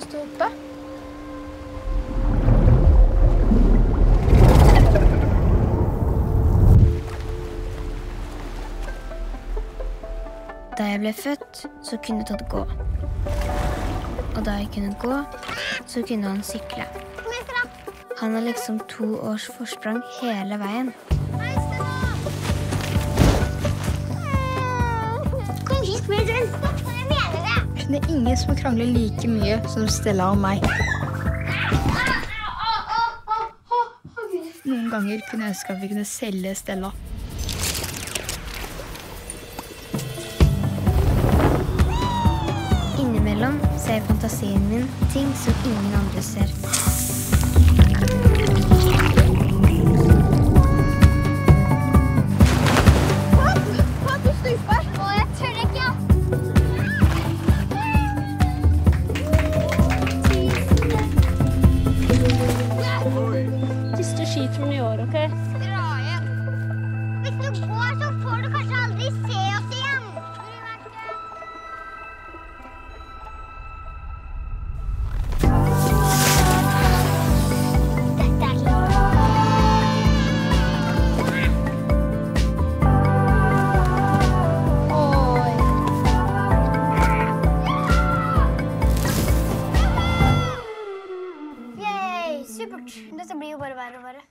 stå oppe. Da jeg ble født, så kunne Todd gå. Og da jeg kunne gå, så kunne han sykle. Han har liksom to års forsprang hele veien. Det. Er ingen som krangler like mye som Stella og meg. Noen ganger kunne jeg ønske at vi kunne selge Stella. Innimellom ser fantasien min ting som ingen andre ser. cheat from okay? Supert. Dette blir jo bare verre og verre.